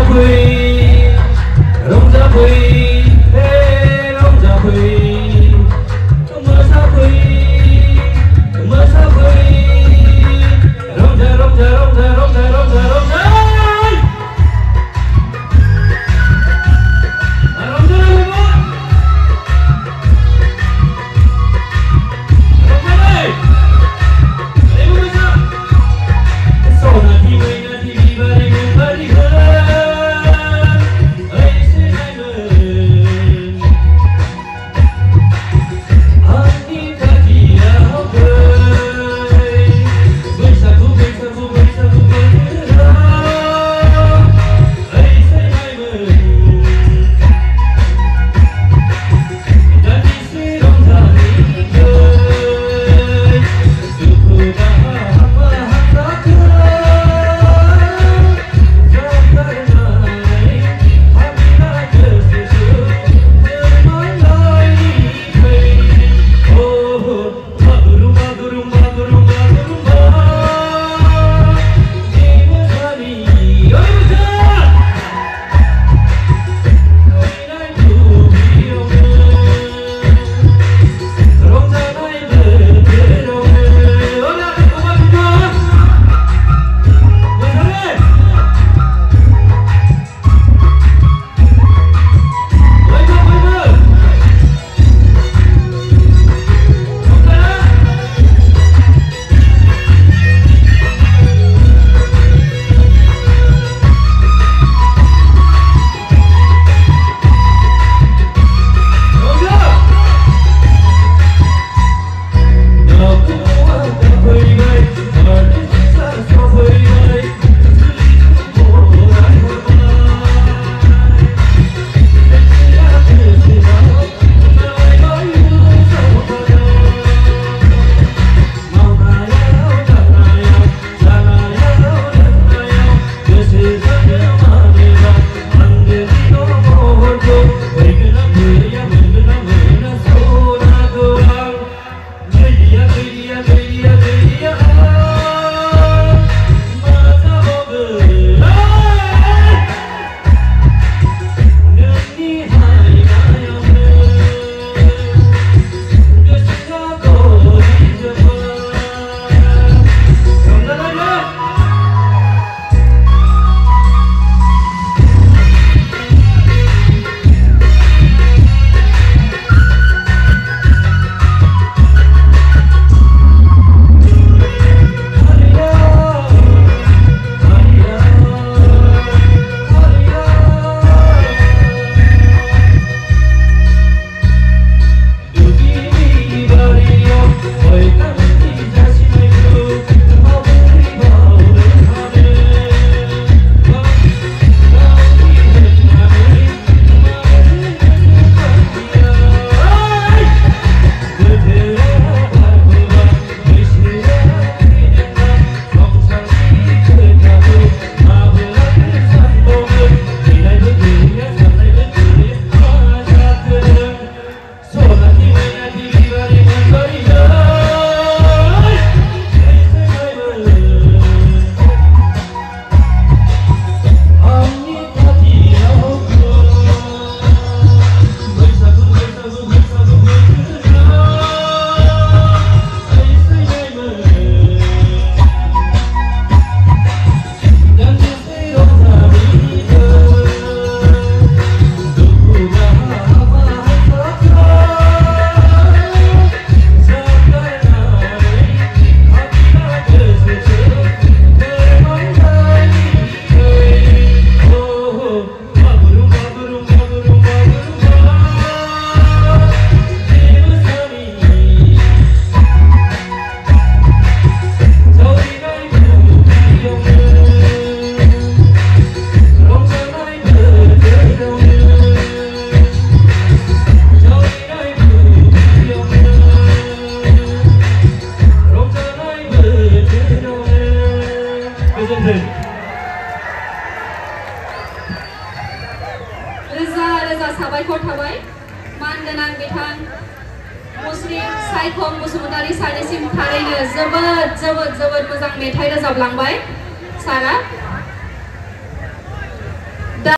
Ramza Bhai, Ramza Bhai. Kishan Singh रोजा रोजा साबायखर थाबाय। मान गोनां बिथां, मुस्लिम सायखम बसुमतारी सारनिसिम थारैनो जोबोद जोबोद जोबोद मोजां मेथाइ रोजाबलांबाय सारा।